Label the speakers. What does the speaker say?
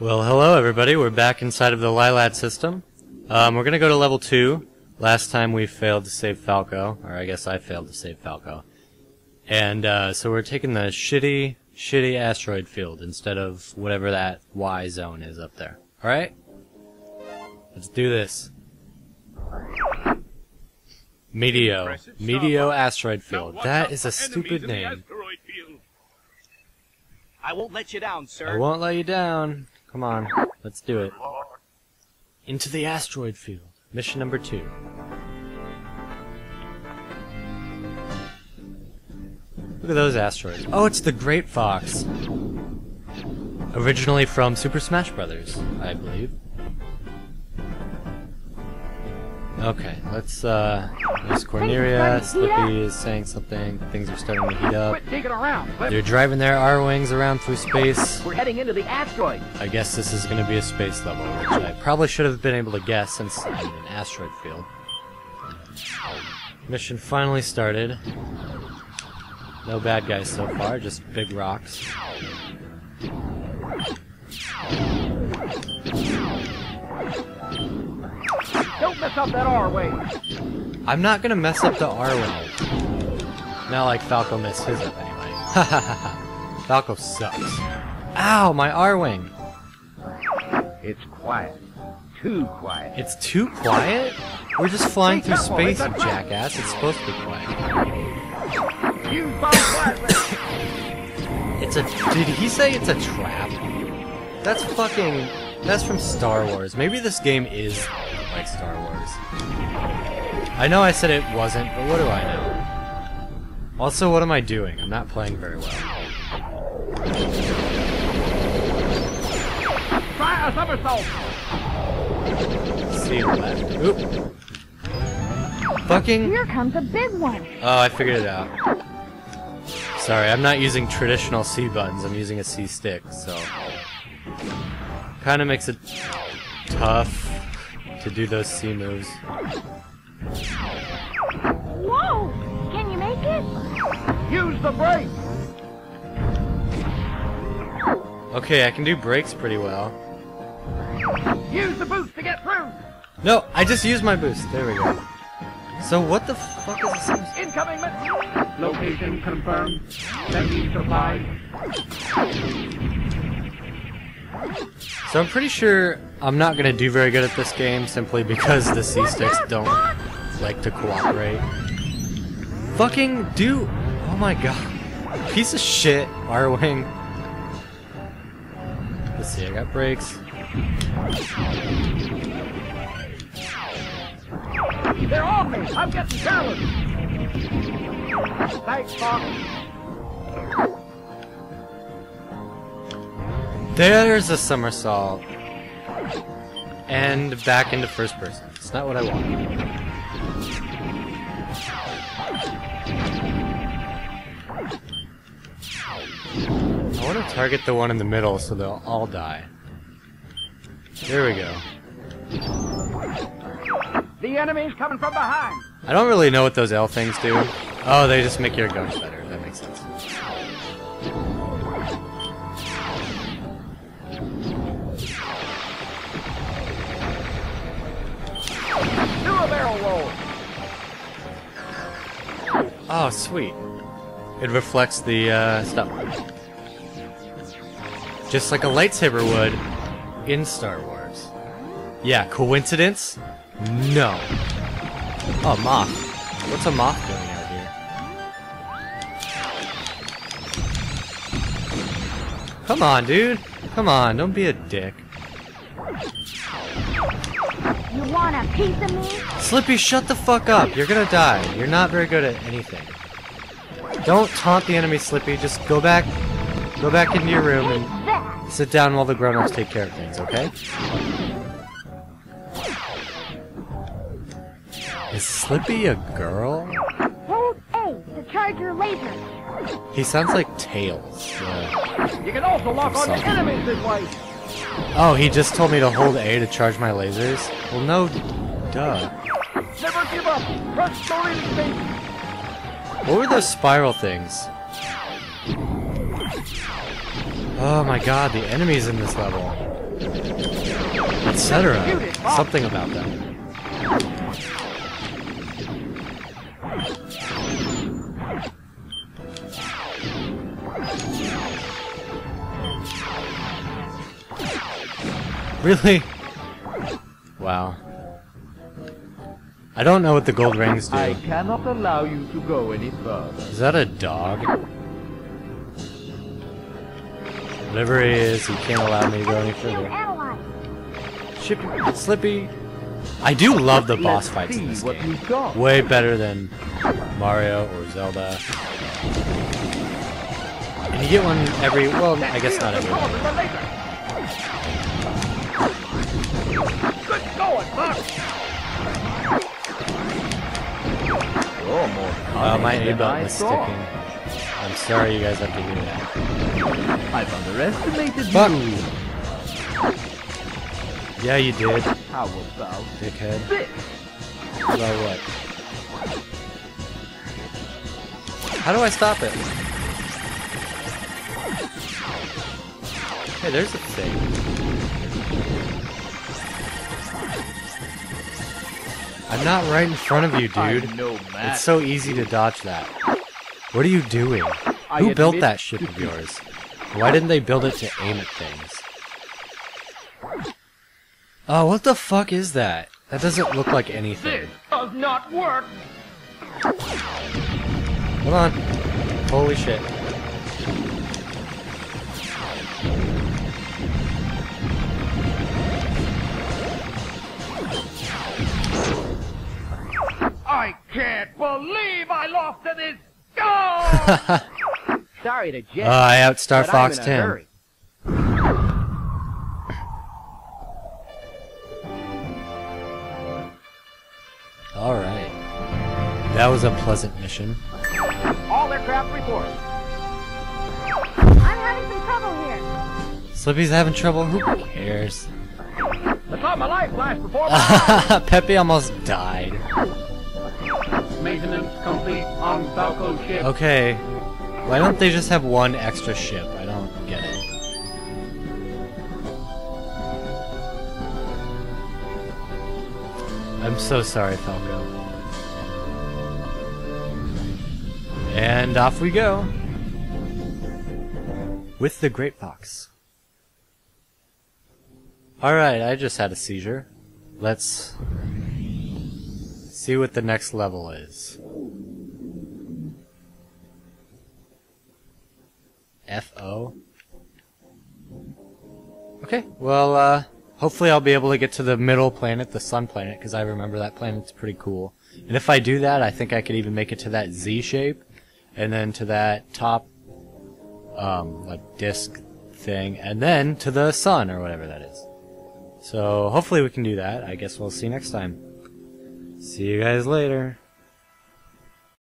Speaker 1: Well, hello everybody. We're back inside of the Lylat system. Um, we're gonna go to level 2. Last time we failed to save Falco, or I guess I failed to save Falco. And, uh, so we're taking the shitty, shitty asteroid field instead of whatever that Y zone is up there. Alright? Let's do this. Meteo. Meteo asteroid field. That is a stupid name.
Speaker 2: I won't let you down, sir.
Speaker 1: I won't let you down. Come on, let's do it. Into the asteroid field. Mission number two. Look at those asteroids. Oh, it's the Great Fox. Originally from Super Smash Brothers, I believe. Okay, let's, uh, there's Corneria, Slippy is saying something, things are starting to heat up.
Speaker 2: Quit digging around. Let's-
Speaker 1: They're driving their Arwings around through space.
Speaker 2: We're heading into the asteroid.
Speaker 1: I guess this is going to be a space level, which I probably should have been able to guess since I'm in an asteroid field. Mission finally started. No bad guys so far, just big rocks.
Speaker 2: Don't mess up that Arwing.
Speaker 1: I'm not going to mess up the Arwing. Not like Falco messed his up anyway. Falco sucks. Ow, my Arwing.
Speaker 3: It's quiet. Too quiet.
Speaker 1: It's too quiet? We're just flying through space, you jackass. It's supposed to be quiet.
Speaker 2: Bomb.
Speaker 1: It's a. Did he say it's a trap? That's fucking. That's from Star Wars. Maybe this game is like Star Wars. I know I said it wasn't, but what do I know? Also, what am I doing? I'm not playing very well.
Speaker 2: Try a somersault.
Speaker 1: See left. Oop. Fucking.
Speaker 4: Here comes a big one.
Speaker 1: Oh, I figured it out. Sorry, I'm not using traditional C buttons. I'm using a C stick, so kind of makes it tough to do those C moves.
Speaker 4: Whoa! Can you make it?
Speaker 2: Use the brake.
Speaker 1: Okay, I can do brakes pretty well.
Speaker 2: Use the boost to get through.
Speaker 1: No, I just used my boost. There we go. So what the fuck is this?
Speaker 2: Incoming missile. Location confirmed. Sending supplies.
Speaker 1: So I'm pretty sure I'm not gonna do very good at this game simply because the C sticks don't like to cooperate. Fucking do! Oh my god, piece of shit, Arwing. Let's see, I got brakes.
Speaker 2: They're on me. I'm getting careless. Thanks, Fox.
Speaker 1: There's a somersault. And back into first person. It's not what I want. I want to target the one in the middle so they'll all die. There we go.
Speaker 2: The enemy's coming from behind.
Speaker 1: I don't really know what those L things do. Oh, they just make your guns better. That makes sense. Oh, sweet. It reflects the uh, stuff. Just like a lightsaber would in Star Wars. Yeah, coincidence? No. Oh, Moth. What's a Moth doing out here? Come on, dude. Come on, don't be a dick.
Speaker 4: You want a piece of me?
Speaker 1: Slippy, shut the fuck up. You're gonna die. You're not very good at anything. Don't taunt the enemy, Slippy. Just go back, go back into your room and sit down while the grown-ups take care of things, okay? Is Slippy a girl?
Speaker 4: Hold A to charge your laser.
Speaker 1: He sounds like Tails. the-
Speaker 2: You can also lock on to enemies this way.
Speaker 1: Oh, he just told me to hold A to charge my lasers? Well, no, duh.
Speaker 2: Never give up. Trust the.
Speaker 1: What were those spiral things? Oh my god, the enemies in this level. etc. Something about that. Really? Wow. I don't know what the gold rings do.
Speaker 5: I cannot allow you to go any further.
Speaker 1: Is that a dog? Whatever it is, he can't allow me to go any further.
Speaker 4: analyzed.
Speaker 1: Slippy. I do love the boss fights in this
Speaker 5: what
Speaker 1: game. Way better than Mario or Zelda. And you get one every, well, I guess not every.
Speaker 3: Going,
Speaker 5: more
Speaker 1: Uh, my
Speaker 5: A-button
Speaker 1: is sticking. I'm sorry you guys have to hear that.
Speaker 5: I've underestimated
Speaker 1: Fuck.
Speaker 5: you.
Speaker 1: Yeah, you did,
Speaker 5: How about
Speaker 1: dickhead.
Speaker 5: this?
Speaker 1: About what? How do I stop it? Hey, there's a thing. I'm not right in front of you, dude.
Speaker 5: I'm no match.
Speaker 1: It's so easy to dodge that. What are you doing?
Speaker 5: I
Speaker 1: Who built that ship of yours? Why didn't they build it to aim at things? Oh, what the fuck is that? That doesn't look like anything.
Speaker 3: Does not work!
Speaker 1: Hold on. Holy shit.
Speaker 3: I can't believe I lost to this. Oh! Sorry to jet.
Speaker 1: Uh, I out Star Fox
Speaker 3: I'm in a
Speaker 1: 10.
Speaker 3: hurry.
Speaker 1: Alright. That was a pleasant mission.
Speaker 3: All aircraft report.
Speaker 4: I'm having some trouble here.
Speaker 1: Slippy's having trouble? Who cares?
Speaker 3: I saw my life flash before my
Speaker 1: Peppy almost died.
Speaker 2: Maintenance complete on Falco ship.
Speaker 1: Okay. Why don't they just have one extra ship? I don't get it. I'm so sorry, Falco. And off we go. With the Great Fox. Alright, I just had a seizure. Let's see what the next level is. F-O. Okay, well, uh, hopefully I'll be able to get to the middle planet, the sun planet, because I remember that planet's pretty cool. And if I do that, I think I could even make it to that Z shape, and then to that top, um, like disc thing, and then to the sun, or whatever that is. So, hopefully we can do that. I guess we'll see you next time. See you guys later.